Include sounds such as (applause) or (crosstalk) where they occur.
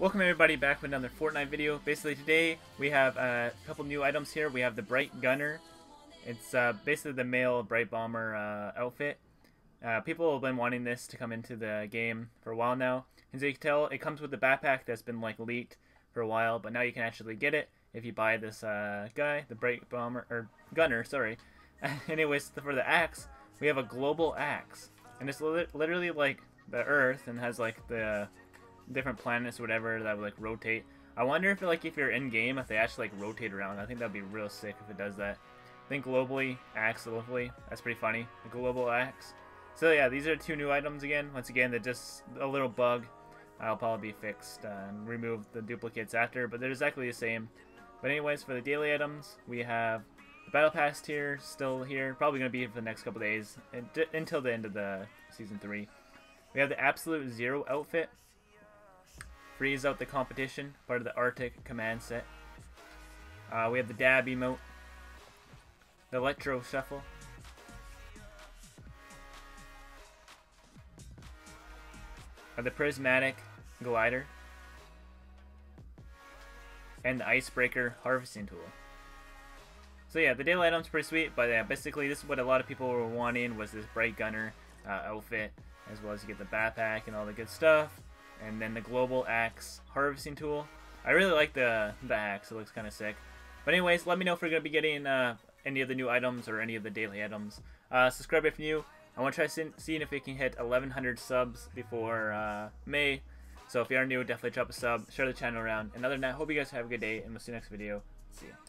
Welcome everybody back with another Fortnite video. Basically today we have a couple new items here. We have the Brite Gunner. It's uh, basically the male Brite Bomber uh, outfit. Uh, people have been wanting this to come into the game for a while now. As you can tell, it comes with the backpack that's been like leaked for a while, but now you can actually get it if you buy this uh, guy, the Brite Bomber, or Gunner, sorry. (laughs) Anyways, for the axe, we have a global axe. And it's li literally like the Earth and has like the different planets whatever that would like rotate. I wonder if like if you're in game if they actually like rotate around. I think that'd be real sick if it does that. Think globally axe globally. That's pretty funny. Global axe. So yeah, these are two new items again. Once again, they're just a little bug. I'll probably be fixed uh, and remove the duplicates after, but they're exactly the same. But anyways, for the daily items, we have the battle pass tier still here. Probably gonna be for the next couple days until the end of the season three. We have the absolute zero outfit freeze out the competition, part of the Arctic command set. Uh, we have the dab emote, the electro shuffle, uh, the prismatic glider, and the icebreaker harvesting tool. So yeah, the daily item's pretty sweet, but yeah, basically this is what a lot of people were wanting was this brite gunner uh, outfit, as well as you get the backpack and all the good stuff and then the global axe harvesting tool. I really like the the axe; it looks kind of sick. But anyways, let me know if we're gonna be getting uh, any of the new items or any of the daily items. Uh, subscribe if new. I want to try seeing if we can hit 1,100 subs before uh, May. So if you are new, definitely drop a sub, share the channel around. And other than that, hope you guys have a good day, and we'll see you next video. See ya.